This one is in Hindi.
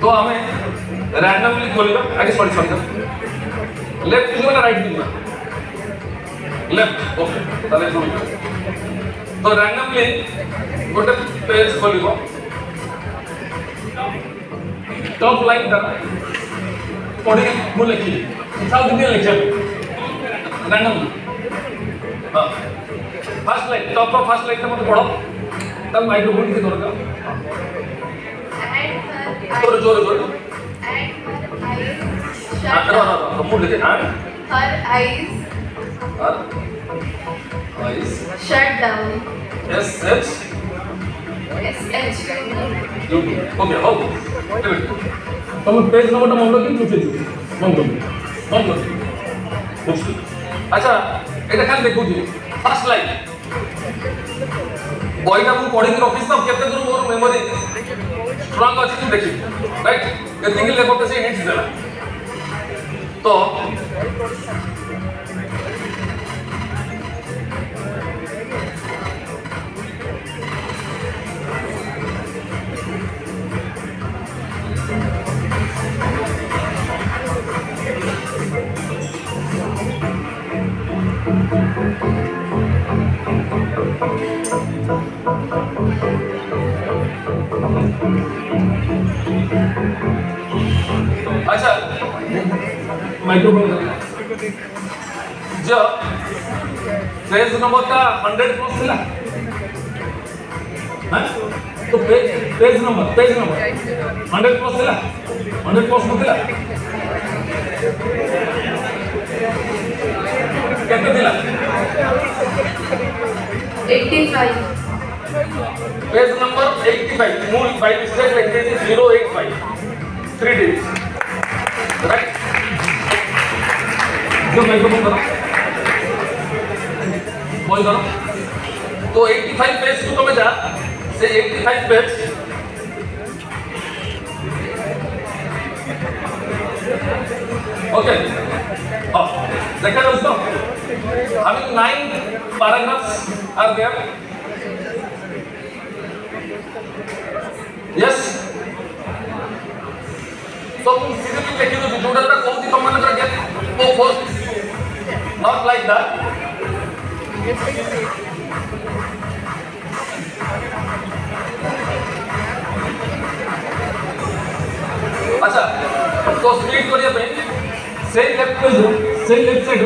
तो हमें रैंडमली खोलेगा आगे पढ़ सकते लेफ़्ट किसी वाला राइट किसी लेफ़्ट ओके ताले छोड़ तो रैंडमली गोटे पेज खोलिबो टॉप लाइन दा पढ़े मु लिखि। हिसाब दिन लिखे। Random first line top of first line त मते पढ़ो। त माइक्रोफोन के दरकार। जोर जोर जोर मुंह लेके हाँ her eyes her eyes shut down yes yes yes yes okay हो तुम पेज नंबरটা মনে কি লিখে দিও বন্ধ বন্ধ বুঝছ আচ্ছা এটা কাল দেখো দিও ফার্স্ট লাইন বইটা মু পড়ে অফিস সব ମେମୋରି ଷ୍ଟ୍ରଙ୍ଗ ଅଛି ତୁ ଦେଖିବୁ ରାଇଟ୍ ଏତିକି ଲେଖକ ସେ अच्छा। माइक्रोफोन जो पेज नंबर का हंड्रेड थिला हाँ? तो page page number page number hundred plus थिला हंड्रेड प्लस नथिला केते थिला 85. पेज नंबर 85 मूल मिस्टेक लिख दीजिए 085 थ्री डिजिट राइट जो माइक्रोफोन करो बोल करो। तो 85 पेज को तुम्हें जा से 85 पेज ओके अब, देखा दोस्तों? Having nine paragraphs are there yes. So ମୁଁ ସିରିୟସଲି ଲେଖି ଦେଉଛି ଯୋଉଟା ଯୋଉଟା କହୁଛି ତମମାନଙ୍କର ଗେଟ୍ ଓ ଫୋର୍ ନଟ୍ ଲାଇକ୍ ଦ୍ୟାଟ୍ ଆଚ୍ଛା ତ ସ୍ପ୍ଲିଟ୍ କରିବା ପାଇଁ ସେଇ ଲେଫ୍ଟ ପେଜରୁ ସେଇ ଲେଫ୍ଟ ସାଇଡ୍